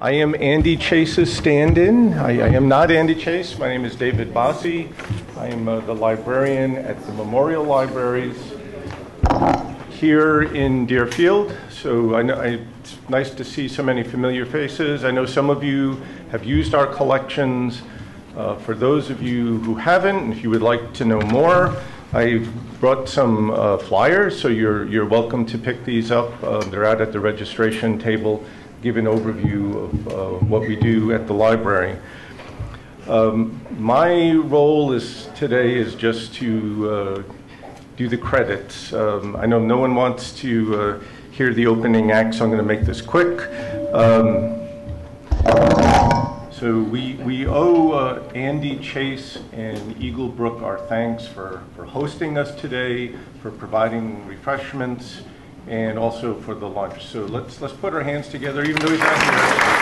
I am Andy Chase's stand-in. I, I am not Andy Chase. My name is David Bossi. I am uh, the librarian at the Memorial Libraries here in Deerfield. So I know I, it's nice to see so many familiar faces. I know some of you have used our collections. Uh, for those of you who haven't, if you would like to know more, I've brought some uh, flyers, so you're, you're welcome to pick these up. Uh, they're out at the registration table give an overview of uh, what we do at the library. Um, my role is today is just to uh, do the credits. Um, I know no one wants to uh, hear the opening act, so I'm going to make this quick. Um, so we, we owe uh, Andy Chase and Eaglebrook our thanks for, for hosting us today, for providing refreshments, and also for the lunch. So let's let's put our hands together, even though he's not here.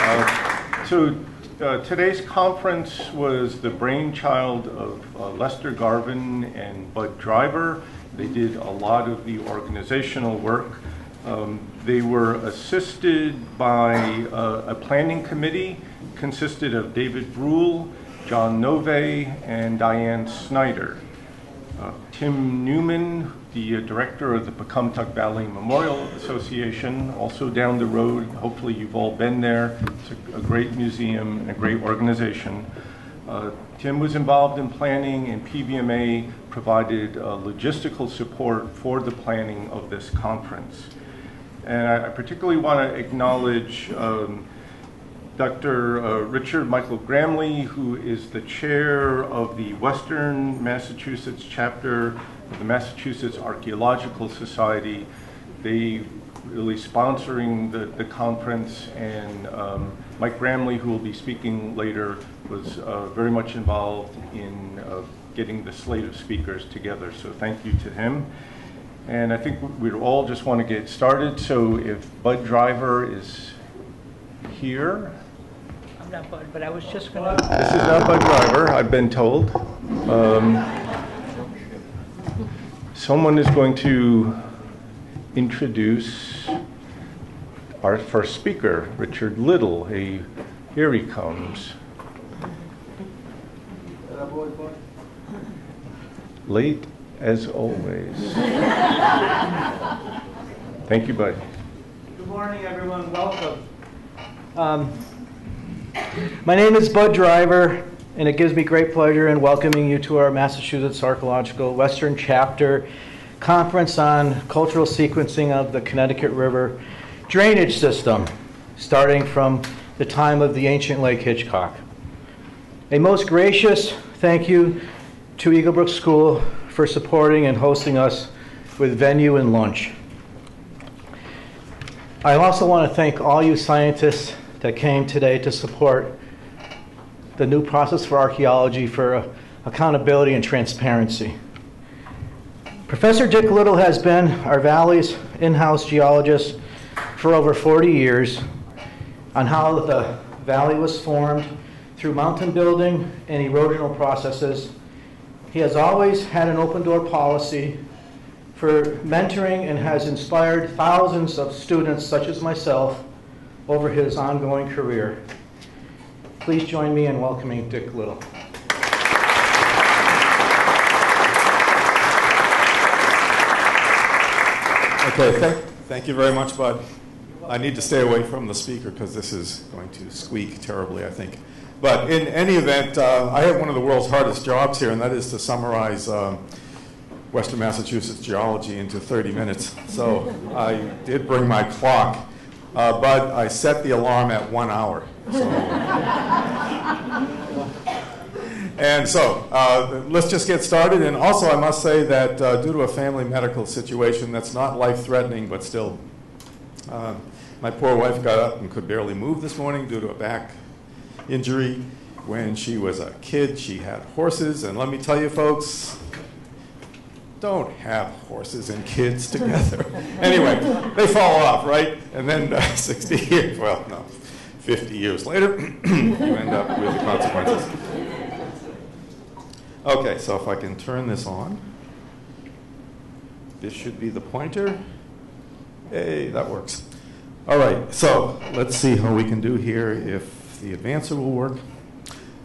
Uh, so uh, today's conference was the brainchild of uh, Lester Garvin and Bud Driver. They did a lot of the organizational work. Um, they were assisted by uh, a planning committee consisted of David Brule, John Nove, and Diane Snyder. Uh, Tim Newman, the uh, director of the Pocumtuck Valley Memorial Association, also down the road. Hopefully, you've all been there. It's a, a great museum and a great organization. Uh, Tim was involved in planning, and PVMA provided uh, logistical support for the planning of this conference. And I, I particularly want to acknowledge um, Dr. Uh, Richard Michael Gramly, who is the chair of the Western Massachusetts chapter of the Massachusetts Archaeological Society. They really sponsoring the, the conference, and um, Mike Gramly, who will be speaking later, was uh, very much involved in uh, getting the slate of speakers together. So thank you to him. And I think we'd all just want to get started. So if Bud Driver is here, I'm not Bud, but I was just gonna, This is not Bud Driver, I've been told. Um, Someone is going to introduce our first speaker, Richard Little. He- Here he comes. Late as always. Thank you, Bud. Good morning, everyone. Welcome. Um, my name is Bud Driver, and it gives me great pleasure in welcoming you to our Massachusetts Archaeological Western Chapter Conference on Cultural Sequencing of the Connecticut River Drainage System, starting from the time of the ancient Lake Hitchcock. A most gracious thank you to Eaglebrook School for supporting and hosting us with venue and lunch. I also want to thank all you scientists that came today to support the new process for archaeology for uh, accountability and transparency. Professor Dick Little has been our Valley's in-house geologist for over 40 years on how the valley was formed through mountain building and erosional processes. He has always had an open door policy for mentoring and has inspired thousands of students such as myself over his ongoing career. Please join me in welcoming Dick Little. Okay, thank, thank you very much, Bud. I need to stay away from the speaker because this is going to squeak terribly, I think. But in any event, uh, I have one of the world's hardest jobs here, and that is to summarize um, Western Massachusetts geology into 30 minutes. So I did bring my clock uh, but I set the alarm at one hour. So. and so uh, let's just get started. And also, I must say that uh, due to a family medical situation that's not life threatening, but still, uh, my poor wife got up and could barely move this morning due to a back injury. When she was a kid, she had horses. And let me tell you, folks, don't have horses and kids together. anyway, they fall off, right? And then uh, 60 years, well, no, 50 years later, you end up with the consequences. Okay, so if I can turn this on, this should be the pointer. Hey, that works. All right, so let's see how we can do here if the advancer will work.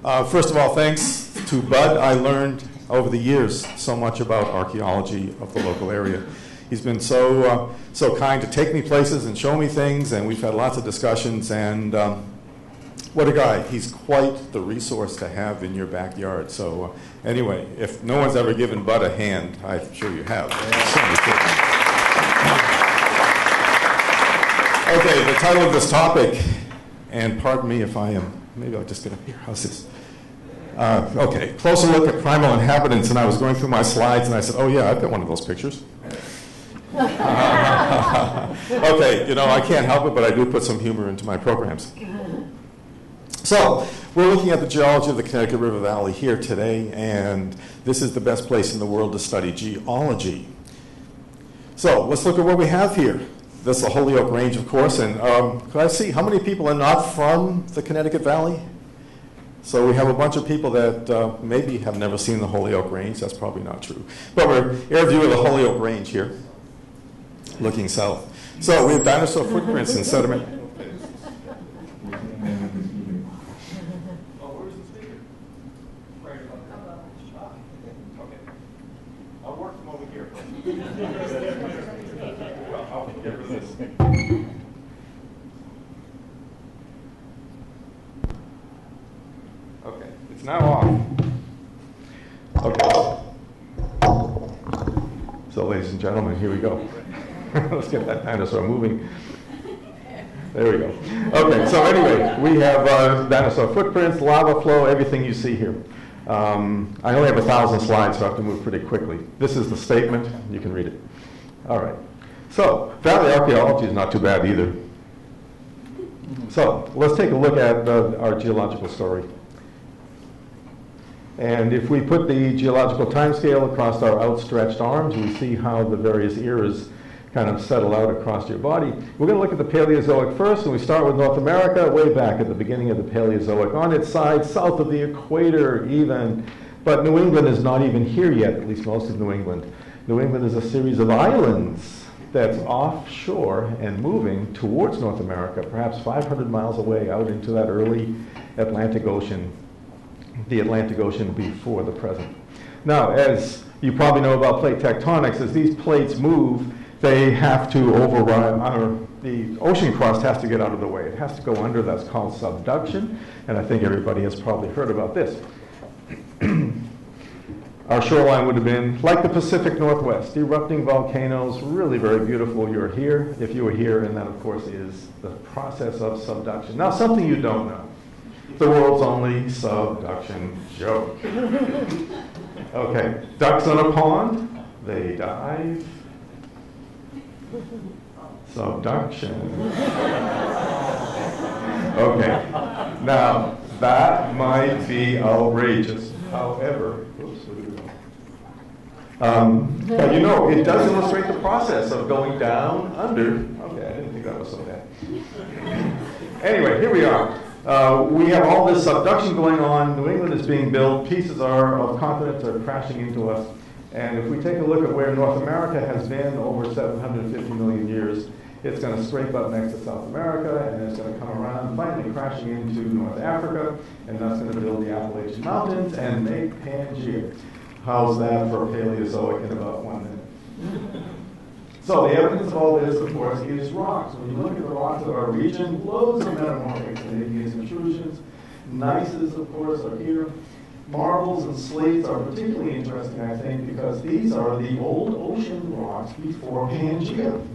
Uh, first of all, thanks to Bud. I learned over the years so much about archaeology of the local area. He's been so uh, so kind to take me places and show me things, and we've had lots of discussions. And um, what a guy! He's quite the resource to have in your backyard. So uh, anyway, if no one's ever given Bud a hand, I'm sure you have. Okay, the title of this topic, and pardon me if I am, maybe I'll just get up here. How's this? Uh, okay, closer look at primal inhabitants, and I was going through my slides, and I said, oh yeah, I've got one of those pictures. okay, you know, I can't help it, but I do put some humor into my programs. So, we're looking at the geology of the Connecticut River Valley here today, and this is the best place in the world to study geology. So, let's look at what we have here. This is the Holyoke Range, of course, and um, can I see how many people are not from the Connecticut Valley? So we have a bunch of people that uh, maybe have never seen the Holyoke Range. That's probably not true. But we're air view of the Holyoke Range here, looking south. So we have dinosaur footprints in sediment. I'll work from over here. Well, I'll get rid of this. Okay, it's now off. Okay. So, ladies and gentlemen, here we go. Let's get that dinosaur moving. There we go. Okay, so anyway, we have uh, dinosaur footprints, lava flow, everything you see here. Um, I only have a thousand slides, so I have to move pretty quickly. This is the statement. You can read it. All right. So, valley archaeology is not too bad either. So, let's take a look at uh, our geological story. And if we put the geological timescale across our outstretched arms, we see how the various eras kind of settle out across your body. We're going to look at the Paleozoic first, and we start with North America, way back at the beginning of the Paleozoic, on its side, south of the equator even. But New England is not even here yet, at least most of New England. New England is a series of islands that's offshore and moving towards North America, perhaps 500 miles away out into that early Atlantic Ocean the Atlantic Ocean before the present. Now, as you probably know about plate tectonics, as these plates move, they have to override, or the ocean crust has to get out of the way. It has to go under, that's called subduction, and I think everybody has probably heard about this. Our shoreline would have been like the Pacific Northwest, erupting volcanoes, really very beautiful. You're here, if you were here, and that, of course, is the process of subduction. Now, something you don't know the world's only subduction joke. Okay, ducks on a pond, they dive. Subduction. Okay, now that might be outrageous. However? Um, but you know, it does illustrate the process of going down under. Okay, I didn't think that was so bad. Anyway, here we are. Uh, we have all this subduction going on. New England is being built. Pieces are, of continents are crashing into us. And if we take a look at where North America has been over 750 million years, it's going to scrape up next to South America, and it's going to come around, finally crashing into North Africa, and that's going to build the Appalachian Mountains and make Pangaea. How's that for Paleozoic in about one minute? So the evidence of all this, of course, is rocks. When you look at the rocks of our region, loads of metamorphic and igneous intrusions. Gneisses, of course, are here. Marbles and slates are particularly interesting, I think, because these are the old ocean rocks before Pangaea.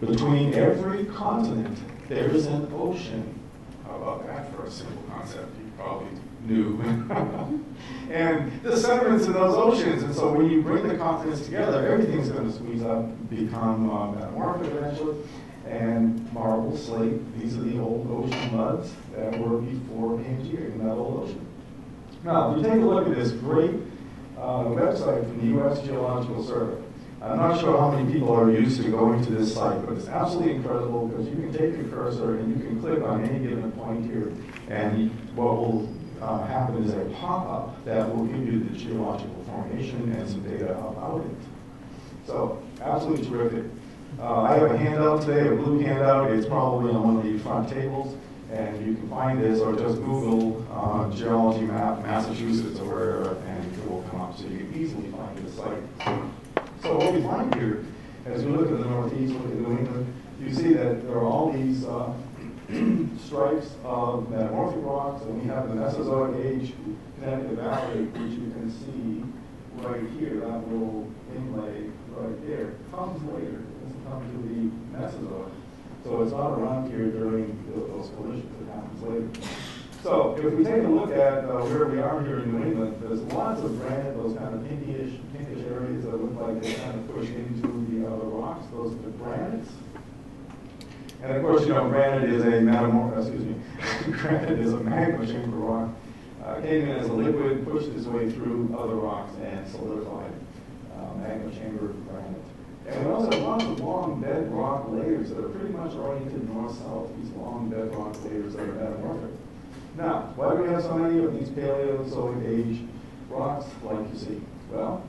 Between every continent, there is an ocean. How about that for a simple concept? You probably knew. and the sediments in those oceans, and so when you bring the continents together, everything's going to squeeze up, become uh, metamorphic eventually. And marble, slate, these are the old ocean muds that were before Pangaea in that old ocean. Now, if you take a look at this great uh, website from the U.S. Geological Survey, I'm not sure how many people are used to going to this site, but it's absolutely incredible because you can take your cursor and you can click on any given point here, and what will uh, happen is a pop-up that will give you the geological formation and some data about it. So, absolutely terrific. Uh, I have a handout today, a blue handout. It's probably on one of the front tables. And you can find this or just Google uh, geology map, Massachusetts or wherever, and it will come up. So you can easily find the site. So what we find here, as we look at the northeast, look at New England, you see that there are all these uh, stripes of metamorphic rocks, and we have the Mesozoic age, Connecticut Valley, which you can see right here, that little inlay right there, comes later. This comes to the Mesozoic. So it's not around here during those collisions, it happens later. So if we take a look at uh, where we are here in New England, there's lots of granite, those kind of pinkish, pinkish areas that look like they kind of push into the other rocks. Those are the granites. And of course, you know, granite is a metamor, excuse me, granite is a magma chamber rock. Uh, came in as a liquid, pushed its way through other rocks and solidified uh, magma chamber granite. And we also have lots of long bedrock layers that are pretty much oriented north-south, these long bedrock layers that are metamorphic. Now, why do we have so many of these Paleozoic age rocks like you see? Well,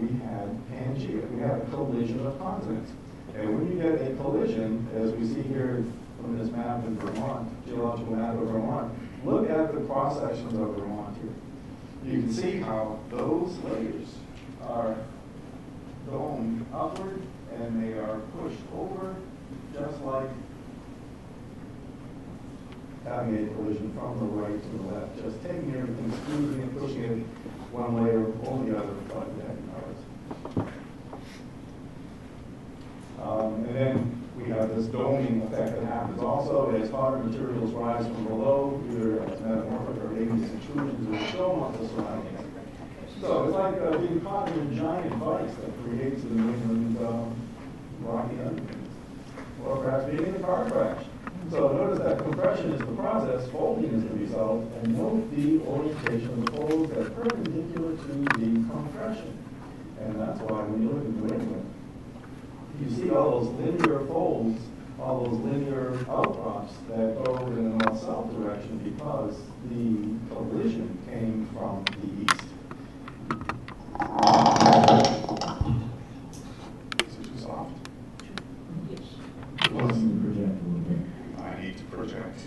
we had Pangea, we had a collision of continents. And when you get a collision, as we see here from this map in Vermont, geological map of Vermont, look at the cross sections of Vermont here. You can see how those layers are going upward and they are pushed over, just like having a collision from the right to the left, just taking everything, squeezing it, pushing it one layer over the other, like that. Um, and then we have this doming effect that happens also as harder materials rise from below, either as metamorphic or maybe as intrusions or dome on the surroundings. So it's like uh, being caught in a giant vice that creates the New England um, rocky underpinnings. Or perhaps being in a car crash. So notice that compression is the process, folding is the result, and note the orientation of the folds as perpendicular to the compression. And that's why when you look at New England, you see all those linear folds, all those linear outcrops that go in the north-south direction because the collision came from the east. Is it too soft? Wasn't projecting. I need to project.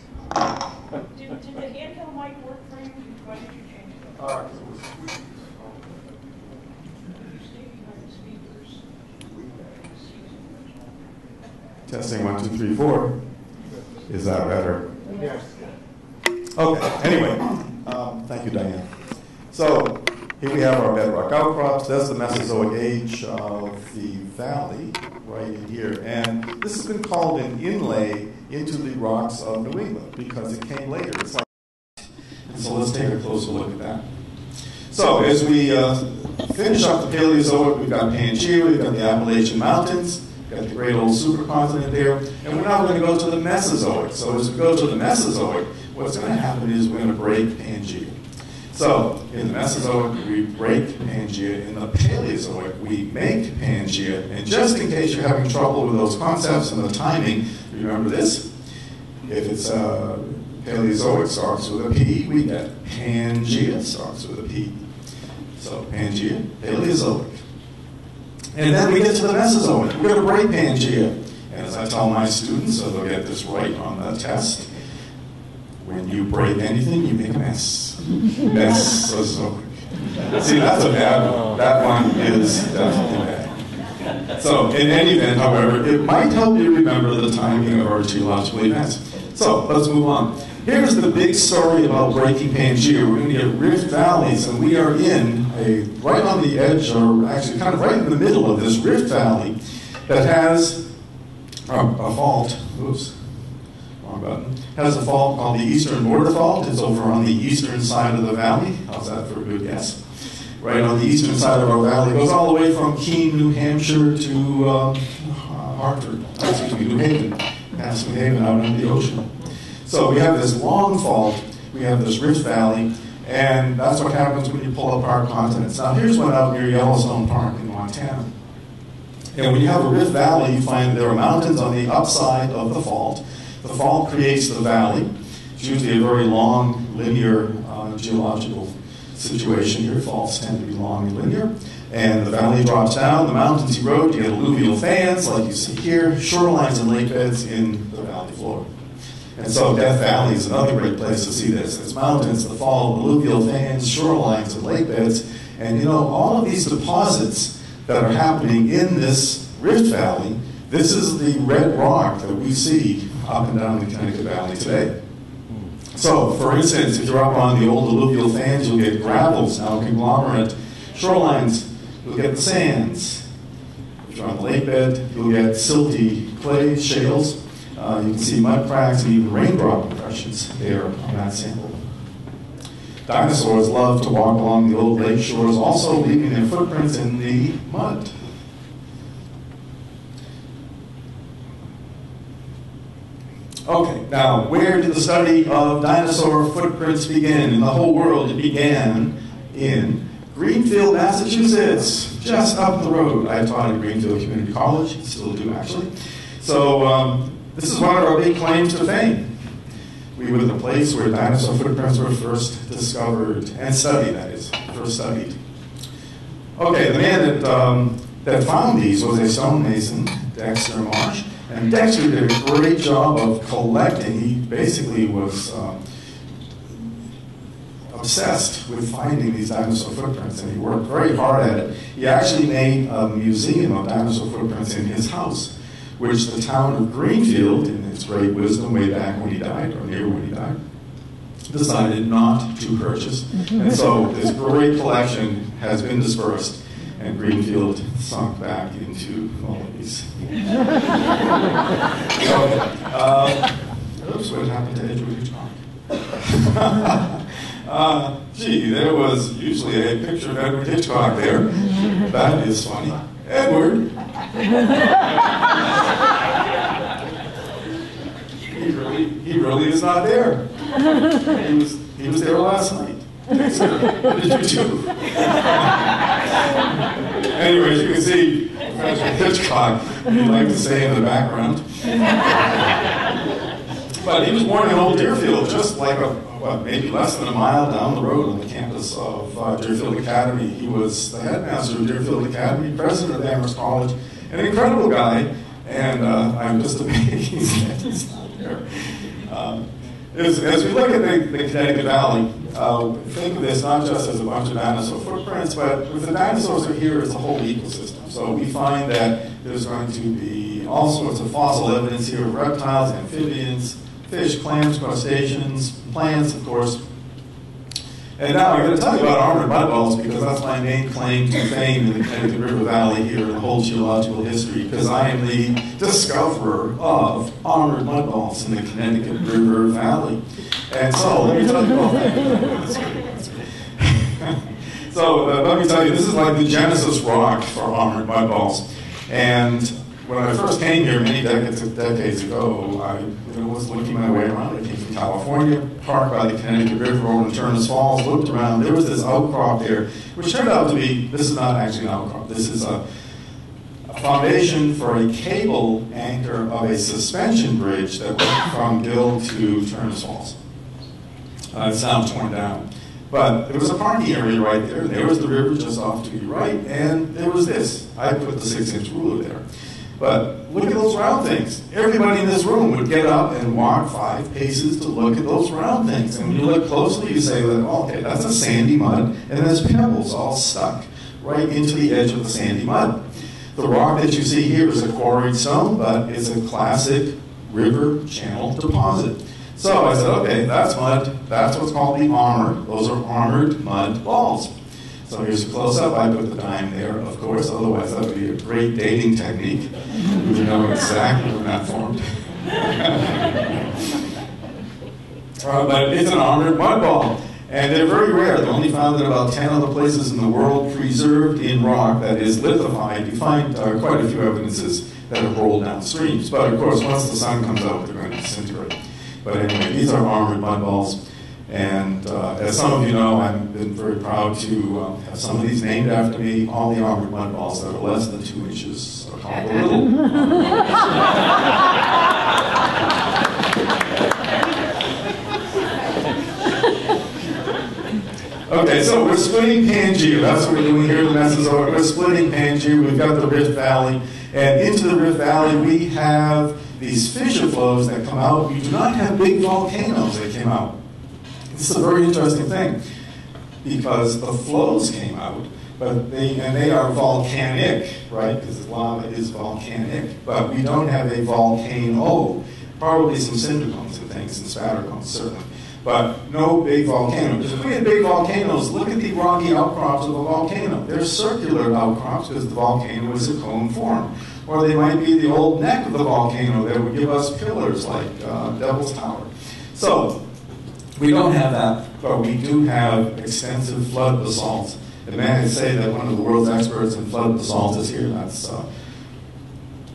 Did, did the handheld mic work for you? Why did you change it? All right, so we'll squeeze. You stay behind the speakers. Testing one, two, three, four. Is that better? Okay, anyway, um, thank you, Diane. So here we have our bedrock outcrops. That's the Mesozoic age of the valley right in here. And this has been called an inlay into the rocks of New England because it came later. It's like, so let's take a closer look at that. So as we uh, finish up the Paleozoic, we've got Pangaea, we've got the Appalachian Mountains, we've got the great old supercontinent there, and we're now going to go to the Mesozoic. So as we go to the Mesozoic, what's going to happen is we're going to break Pangaea. So in the Mesozoic, we break Pangaea. In the Paleozoic, we make Pangaea. And just in case you're having trouble with those concepts and the timing, remember this. If it's uh, Paleozoic starts with a P, we get Pangea starts with a P. So Pangea, Paleozoic. And then we get to the Mesozoic. We're going to break Pangea. And as I tell my students, so they'll get this right on the test, when you break anything, you make a mess. Mesozoic. See, that's a bad one. That one is definitely bad. So, in any event, however, it might help you remember the timing of our geological events. So, let's move on. Here's the big story about breaking Pangea. We're going to get rift valleys, and we are in a right on the edge, or actually kind of right in the middle of this rift valley that has a, a fault. Oops, wrong button. Has a fault called the Eastern Border Fault. It's over on the eastern side of the valley. How's that for a good guess? Right on the eastern side of our valley. It goes all the way from Keene, New Hampshire to uh, Hartford, excuse me, New Haven, New Haven out into the ocean. So we have this long fault, we have this rift valley, and that's what happens when you pull apart continents. Now here's one out near Yellowstone Park in Montana. And when you have a rift valley, you find there are mountains on the upside of the fault. The fault creates the valley. It's usually a very long, linear uh, geological situation here. Faults tend to be long and linear. And the valley drops down, the mountains erode, you get alluvial fans like you see here, shorelines and lake beds in the valley floor. And so Death Valley is another great place to see this. It's mountains, the fall alluvial fans, shorelines, and lake beds. And you know, all of these deposits that are happening in this Rift Valley, this is the red rock that we see up and down the Connecticut Valley today. So, for instance, if you're up on the old alluvial fans, you'll get gravels, now conglomerate. Shorelines, you'll get the sands. If you're on the lake bed, you'll get silty clay, shales. Uh, you can see mud cracks and even raindrop impressions there on that sample. Dinosaurs love to walk along the old lake shores, also leaving their footprints in the mud. Okay, now where did the study of dinosaur footprints begin? In the whole world, it began in Greenfield, Massachusetts, just up the road. I taught at Greenfield Community College, still do actually. So um, this is one of our big claims to fame. We were the place where dinosaur footprints were first discovered and studied, that is, first studied. Okay, the man that, um, that found these was a stonemason, Dexter Marsh. And Dexter did a great job of collecting. He basically was um, obsessed with finding these dinosaur footprints, and he worked very hard at it. He actually made a museum of dinosaur footprints in his house, which the town of Greenfield, in its great wisdom way back when he died, or near when he died, decided not to purchase. And so this great collection has been dispersed, and Greenfield sunk back into all of these. Uh, oops, what happened to Edward Hitchcock? uh, gee, there was usually a picture of Edward Hitchcock there. That is funny. Edward. he really, he really is not there. He was, he was there last night. What did you do? Anyways, you can see Professor Hitchcock, he liked to stay in the background. But he was born in Old Deerfield, just like a, maybe less than a mile down the road on the campus of uh, Deerfield Academy. He was the headmaster of Deerfield Academy, president of Amherst College, an incredible guy, and uh, I'm just amazed that he's not there. Um, as, as we look at the, the Connecticut Valley, uh, think of this not just as a bunch of dinosaur footprints, but if the dinosaurs are here, it's a whole ecosystem. So we find that there's going to be all sorts of fossil evidence here of reptiles, amphibians, fish, clams, crustaceans, plants, of course. And now I'm going to tell you about armored mud balls because that's my main claim to fame in the Connecticut River Valley here in the whole geological history because I am the discoverer of armored mud balls in the Connecticut River Valley. And so let me tell you about that. so uh, let me tell you, this is like the genesis rock for armored mud balls. And when I first came here many decades, decades ago, I was looking my way around. I California, parked by the Connecticut River over Turners Falls, looked around. There was this outcrop there, which turned out to be this is not actually an outcrop. This is a, a foundation for a cable anchor of a suspension bridge that went from Gill to Turners Falls. Uh, it's now torn down. But there was a parking area right there. There was the river just off to your right, and there was this. I put the six-inch ruler there. But look at those round things. Everybody in this room would get up and walk five paces to look at those round things. And when you look closely, you say, that, oh, okay, that's a sandy mud, and there's pebbles all stuck right into the edge of the sandy mud. The rock that you see here is a quarried stone, but it's a classic river channel deposit. So I said, okay, that's mud. That's what's called the armor. Those are armored mud balls. So here's a close-up. I put the dime there, of course, otherwise that would be a great dating technique. We would know exactly when that formed. uh, but it's an armored mud ball. And they're very rare. They're only found in about 10 other places in the world, preserved in rock that is lithified. You find uh, quite a few evidences that have rolled down streams. But of course, once the sun comes out, they're going to disintegrate. But anyway, these are armored mud balls. And uh, as some of you know, I've been very proud to um, have some of these named after me. All the armored mud balls that are less than two inches are called the little. okay, so we're splitting Pangaea. That's what we're doing here in the Mesozoic. We're splitting Pangaea. We've got the Rift Valley. And into the Rift Valley, we have these fissure flows that come out. We do not have big volcanoes that came out. This is a very interesting thing because the flows came out, but they, and they are volcanic, right? Because lava is volcanic, but we don't have a volcano. Probably some cinder cones and things and spatter cones, certainly but no big volcano. Because if we had big volcanoes, look at the rocky outcrops of a volcano. They're circular outcrops because the volcano is a cone form. Or they might be the old neck of the volcano that would give us pillars like uh, Devil's Tower. So, we don't have that, but we do have extensive flood basalts. And may I say that one of the world's experts in flood basalt is here. That's, uh,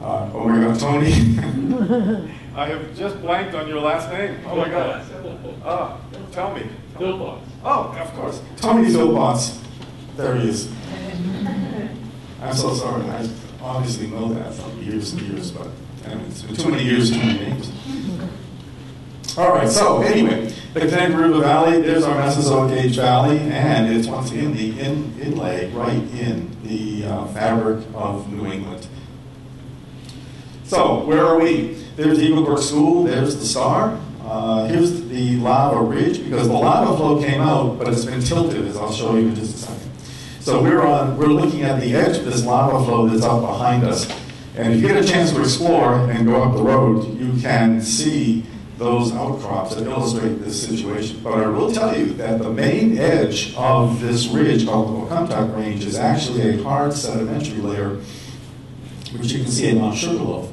uh, oh my God, Tony. I have just blanked on your last name. Oh my God. Ah, tell me. Philpotts. Oh, of course. Tony Philpotts. There he is. I'm so sorry. I obviously know that from years and years, but anyway, it's been too many years, too many names. All right, so anyway, the River Valley, there's our Mesozoic Age Valley, and it's once again the in, inlay right in the uh, fabric of New England. So, where are we? There's Eaglebrook School, there's the star. Uh, here's the lava ridge, because the lava flow came out, but it's been tilted, as I'll show you in just a second. So we're on, we're looking at the edge of this lava flow that's up behind us. And if you get a chance to explore and go up the road, you can see those outcrops that illustrate this situation. But I will tell you that the main edge of this ridge called the Pocumtuck Range is actually a hard sedimentary layer, which you can see in Mount Sugarloaf.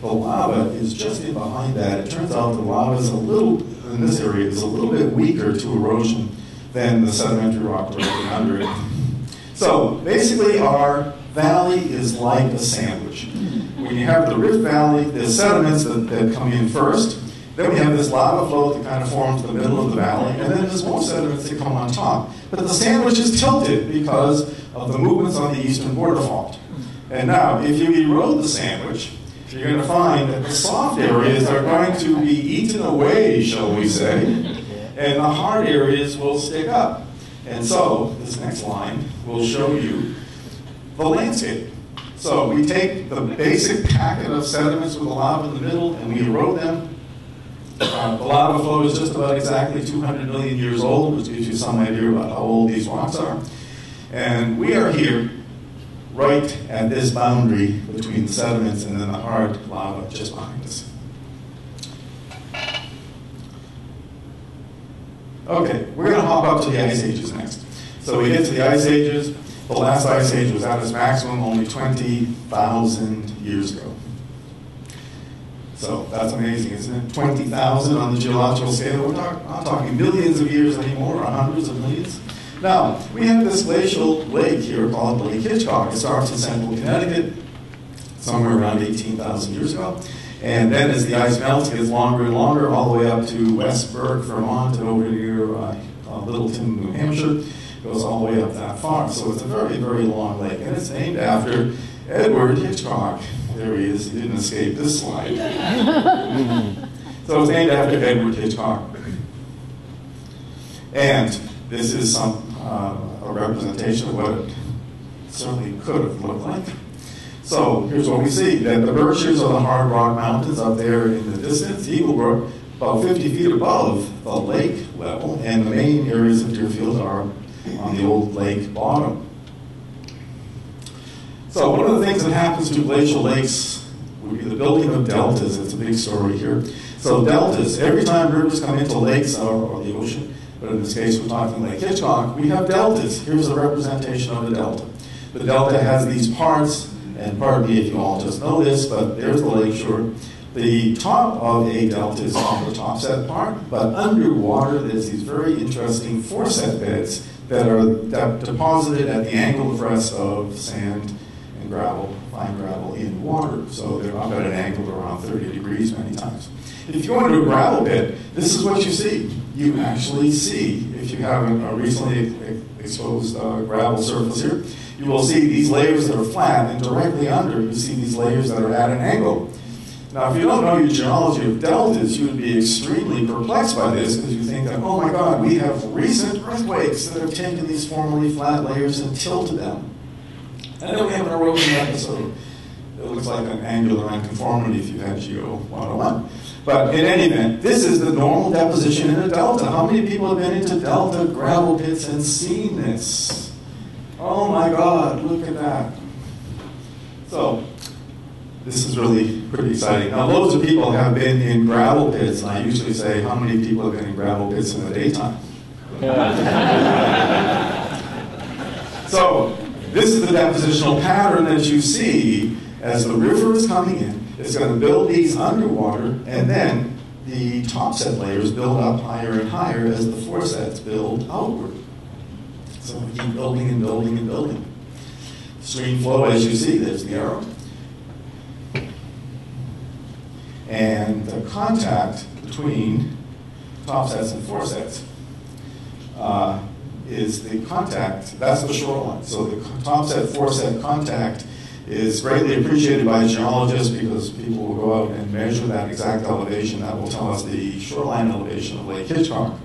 The lava is just in behind that. It turns out the lava is a little, in this area, is a little bit weaker to erosion than the sedimentary rock directly under it. So basically, our valley is like a sandwich. When you have the Rift Valley, there's sediments that, that come in first. Then we have this lava flow that kind of forms the middle of the valley, and then there's more sediments that come on top. But the sandwich is tilted because of the movements on the eastern border fault. And now, if you erode the sandwich, you're going to find that the soft areas are going to be eaten away, shall we say, and the hard areas will stick up. And so, this next line will show you the landscape. So we take the basic packet of sediments with the lava in the middle and we erode them. Uh, the lava flow is just about exactly 200 million years old, which gives you some idea about how old these rocks are. And we are here right at this boundary between the sediments and then the hard lava just behind us. Okay, we're going to hop up to the ice ages next. So we get to the ice ages. The last ice age was at its maximum only 20,000 years ago. So that's amazing, isn't it? 20,000 on the geological scale. We're talk, not talking millions of years anymore, or hundreds of millions. Now, we have this glacial lake here called Lake Hitchcock. It starts in central Connecticut, somewhere around 18,000 years ago. And then as the ice melts, it gets longer and longer, all the way up to Westburg, Vermont, and over near uh, uh, Littleton, New Hampshire. It goes all the way up that far. So it's a very, very long lake. And it's named after Edward Hitchcock. There he is. He didn't escape this slide. so it's named after Edward Hitchcock. And this is some uh, a representation of what it certainly could have looked like. So here's what we see, that the Berkshires are the hard rock mountains up there in the distance, Eaglebrook, about 50 feet above the lake level, and the main areas of Deerfield are on the old lake bottom. So one of the things that happens to glacial lakes would be the building of deltas. It's a big story here. So deltas, every time rivers come into lakes or, or the ocean, but in this case we're talking Lake Hitchcock, we have deltas. Here's a representation of a delta. The delta has these parts, and pardon me if you all just know this, but there's the lakeshore. The top of a delta is called the top topset part, but underwater there's these very interesting foreset beds that are de deposited at the angle of rest of sand and gravel, fine gravel in water. So they're up at an angle of around 30 degrees many times. If you want to do a gravel pit, this is what you see. You actually see, if you have a, recently exposed uh, gravel surface here, you will see these layers that are flat, and directly under, you see these layers that are at an angle. Now, if you don't know your geology of deltas, you would be extremely perplexed by this because you think that, oh my God, we have recent earthquakes that have taken these formerly flat layers and tilted them. And then we have an erosion episode. It looks like an angular unconformity if you've had Geo 101. But in any event, this is the normal deposition in a delta. How many people have been into delta gravel pits and seen this? Oh my God, look at that. So, this is really pretty exciting. Now, loads of people have been in gravel pits, and I usually say, how many people have been in gravel pits in the daytime? so, this is the depositional pattern that you see as the river is coming in. It's going to build these underwater, and then the topset layers build up higher and higher as the foresets build outward. So we keep building and building and building. Stream flow, as you see, there's the arrow. And the contact between topsets and foresets uh, is the contact, that's the shoreline. So the topset foreset contact is greatly appreciated by geologists because people will go out and measure that exact elevation. That will tell us the shoreline elevation of Lake Hitchcock.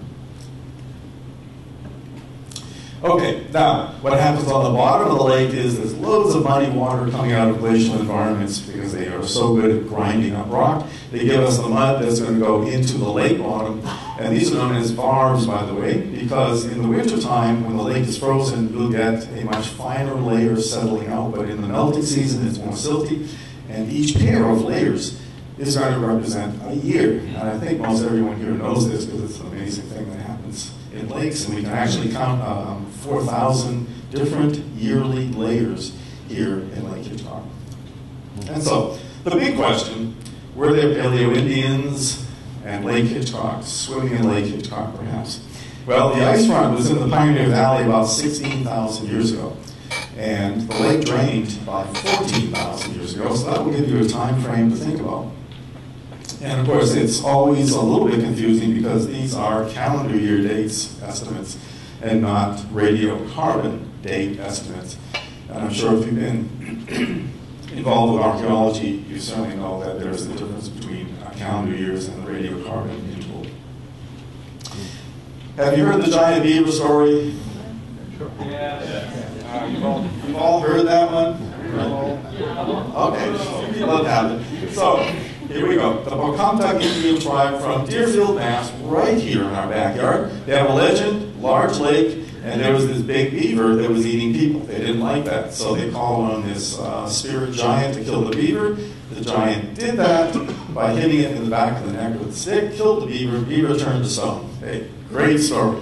Okay, now, what happens on the bottom of the lake is there's loads of muddy water coming out of glacial environments because they are so good at grinding up rock. They give us the mud that's going to go into the lake bottom. And these are known as varves, by the way, because in the wintertime, when the lake is frozen, you'll get a much finer layer settling out. But in the melting season, it's more silty. And each pair of layers is going to represent a year. And I think most everyone here knows this because it's an amazing thing that happens in lakes. And we can actually count um, 4,000 different yearly layers here in Lake Hitchcock. And so, the big question, were there Paleo-Indians and Lake Hitchcock, swimming in Lake Hitchcock perhaps? Well, the ice front was in the Pioneer Valley about 16,000 years ago. And the lake drained about 14,000 years ago, so that will give you a time frame to think about. And of course, it's always a little bit confusing because these are calendar year dates estimates and not radiocarbon date estimates. And I'm sure if you've been involved with archaeology, you certainly know that there's a difference between calendar years and the radiocarbon interval. Have you heard the giant beaver story? Uh, you've, all, you've all heard that one? Okay, people have had it. So, here we go. The Pocumtuck Indian tribe from Deerfield, Mass, right here in our backyard. They have a legend, large lake, and there was this big beaver that was eating people. They didn't like that, so they called on this uh, spirit giant to kill the beaver. The giant did that by hitting it in the back of the neck with a stick, killed the beaver, beaver turned to stone. Okay, great story.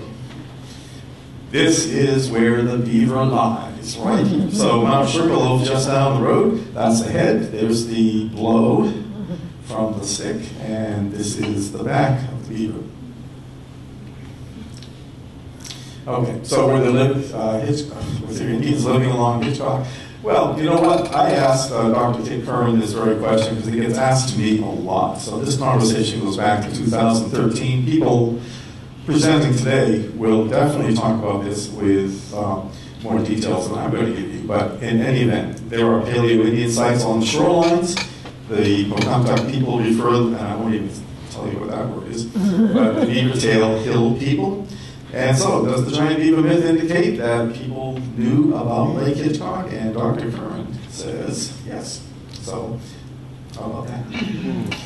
This is where the beaver lies, right here. So Mount Sugarloaf just down the road, that's the head. There's the blow from the stick, and this is the back of the beaver. Okay, so where they live, uh, Hitch, was there Indians living along Hitchcock? Well, you know what? I asked uh, Dr. Kit Curran this very question because it gets asked to me a lot. So this conversation goes back to 2013. People presenting today will definitely talk about this with um, more details than I'm going to give you. But in any event, there are Paleo-Indian sites on the shorelines. The Pocumtuck people refer, and I won't even tell you what that word is, but the Beaver Tail Hill people. And so, does the giant beaver myth indicate that people knew about Lake Hitchcock? And Dr. Curran says yes. So, how about that?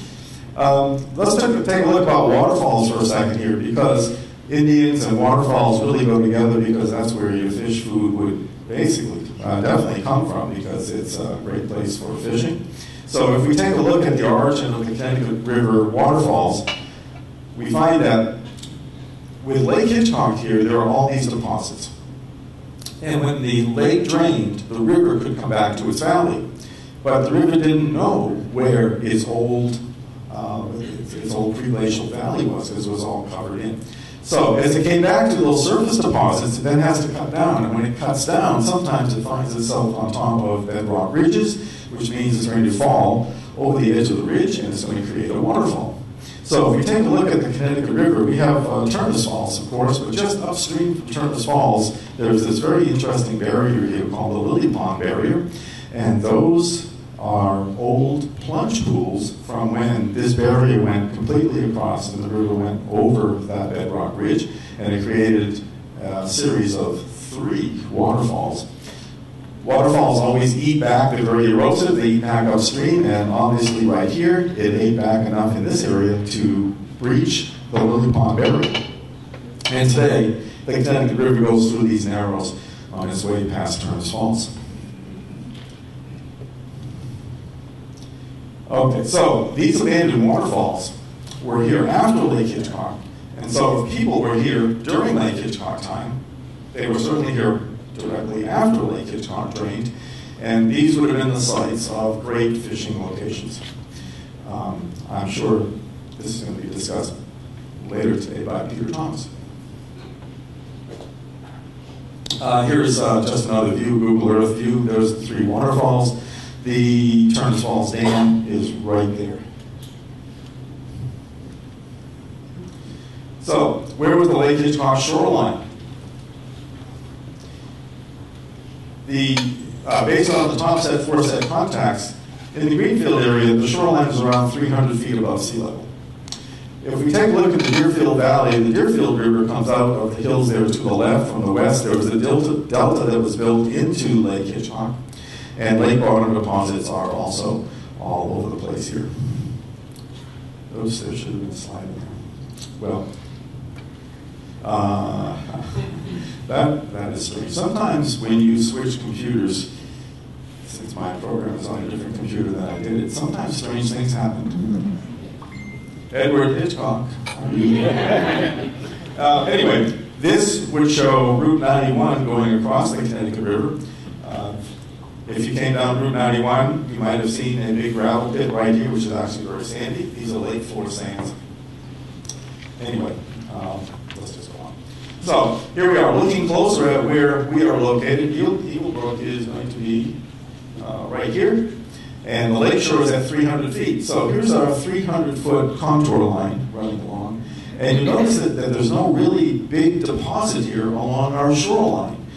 Um, let's take, take a look about waterfalls for a second here, because Indians and waterfalls really go together because that's where your fish food would basically uh, definitely come from because it's a great place for fishing. So if we take a look at the origin of the Connecticut River waterfalls, we find that with Lake Hitchcock here, there are all these deposits. And when the lake drained, the river could come back to its valley. But the river didn't know where its old, uh, its old pre-glacial valley was because it was all covered in. So as it came back to those surface deposits, it then has to cut down. And when it cuts down, sometimes it finds itself on top of bedrock ridges, which means it's going to fall over the edge of the ridge and it's going to create a waterfall. So if we take a look at the Connecticut River, we have uh, Turners Falls, of course, but just upstream from Turners Falls, there's this very interesting barrier here called the Lily Pond Barrier, and those are old plunge pools from when this barrier went completely across and the river went over that bedrock ridge, and it created a series of three waterfalls. Waterfalls always eat back, they're very erosive, they eat back upstream, and obviously right here, it ate back enough in this area to breach the Lily Pond barrier. And today, the Connecticut River goes through these narrows on its way past Turners Falls. Okay, so these abandoned waterfalls were here after Lake Hitchcock. And so if people were here during Lake Hitchcock time, they were certainly here directly after Lake Hitchcock drained. And these would have been the sites of great fishing locations. Um, I'm sure this is going to be discussed later today by Peter Thomas. Uh, here's uh, just another view, Google Earth view. There's the three waterfalls. The Turners Falls Dam is right there. So, where was the Lake Hitchcock shoreline? The, uh, based on the top set, foreset contacts, in the Greenfield area, the shoreline is around 300 feet above sea level. If we take a look at the Deerfield Valley, the Deerfield River comes out of the hills there to the left from the west. There was a delta, delta that was built into Lake Hitchcock. And lake bottom deposits are also all over the place here. Oops, there should have been a slide in there. Well, uh, that, that is strange. Sometimes when you switch computers, since my program is on a different computer than I did it, sometimes strange things happen. Edward Hitchcock. uh, anyway, this would show Route 91 going across the Connecticut River. Uh, if you came down Route 91, you might have seen a big gravel pit right here, which is actually very sandy. These are lake floor sands. Anyway, um, let's just go on. So here we are, looking closer at where we are located. Eagle, Eaglebrook is going to be uh, right here, and the lake shore is at 300 feet. So here's our 300 foot contour line running along. And you notice that, that there's no really big deposit here along our shoreline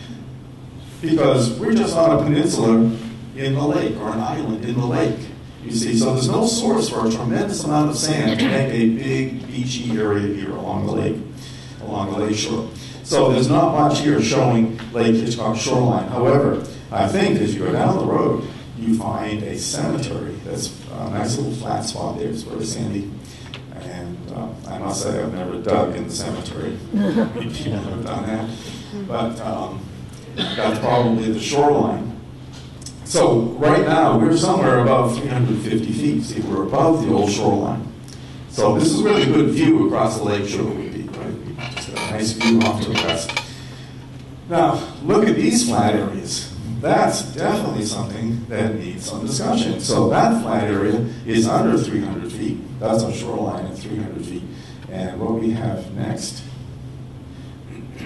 because we're just on a peninsula in the lake or an island in the lake. You see, so there's no source for a tremendous amount of sand to make a big beachy area here along the lake, along the lake shore. So there's not much here showing Lake Hitchcock shoreline. However, I think as you go down the road, you find a cemetery that's a nice little flat spot there. It's very sandy. And uh, I must say, I've never dug in the cemetery. People have done that. But um, that's probably the shoreline. So right now, we're somewhere above 350 feet. See, we're above the old shoreline. So this is really a good view across the lake shore right? Just a nice view off to the west. Now, look at these flat areas. That's definitely something that needs some discussion. So that flat area is under 300 feet. That's a shoreline at 300 feet. And what we have next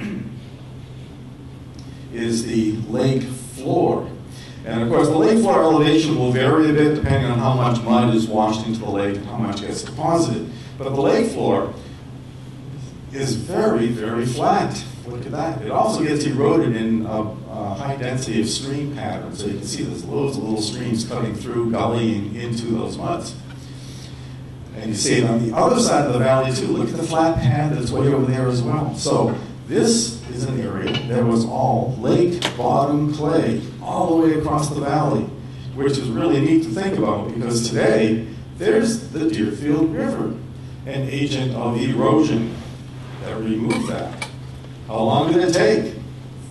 is the lake floor. And of course, the lake floor elevation will vary a bit depending on how much mud is washed into the lake and how much gets deposited. But the lake floor is very, very flat. Look at that. It also gets eroded in a, a high density of stream patterns. So you can see there's loads of little streams cutting through, gullying into those muds. And you see it on the other side of the valley too. Look at the flat pad that's way over there as well. So this is an area that was all lake bottom clay all the way across the valley, which is really neat to think about because today there's the Deerfield River, an agent of erosion that removed that. How long did it take?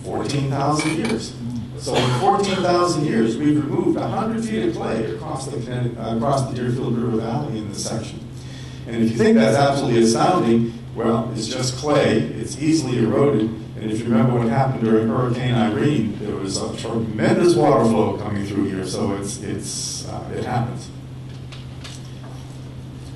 14,000 years. So in 14,000 years, we've removed 100 feet of clay across the, across the Deerfield River Valley in this section. And if you think that's absolutely astounding, well, it's just clay. It's easily eroded. And if you remember what happened during Hurricane Irene, there was a tremendous water flow coming through here. So it's, it's, uh, it happens.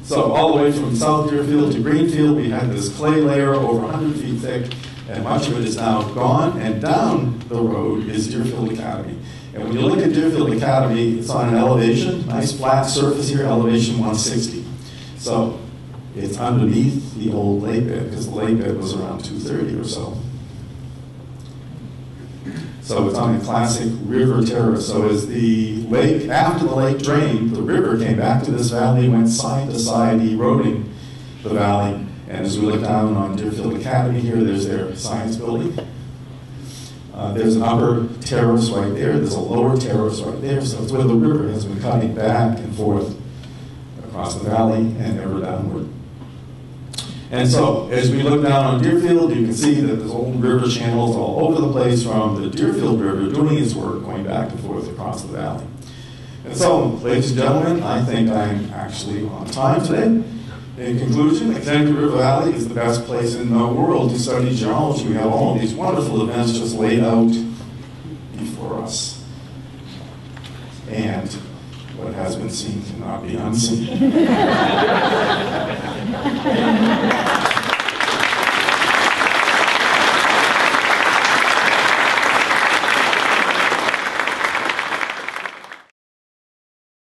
So all the way from South Deerfield to Greenfield, we had this clay layer over 100 feet thick, and much of it is now gone. And down the road is Deerfield Academy. And when you look at Deerfield Academy, it's on an elevation, nice flat surface here, elevation 160. So it's underneath the old lake bed because the lake bed was around 230 or so. So it's on the classic river terrace. So as the lake, after the lake drained, the river came back to this valley, went side to side, eroding the valley. And as we look down on Deerfield Academy here, there's their science building. Uh, there's an upper terrace right there, there's a lower terrace right there, so it's where the river has been cutting back and forth across the valley and ever downward. And so, as we look down on Deerfield, you can see that there's old river channels all over the place from the Deerfield River doing its work, going back and forth across the valley. And so, ladies and gentlemen, I think I'm actually on time today. In conclusion, the Connecticut River Valley is the best place in the world to study geology. We have all these wonderful events just laid out before us. And what has been seen cannot be unseen.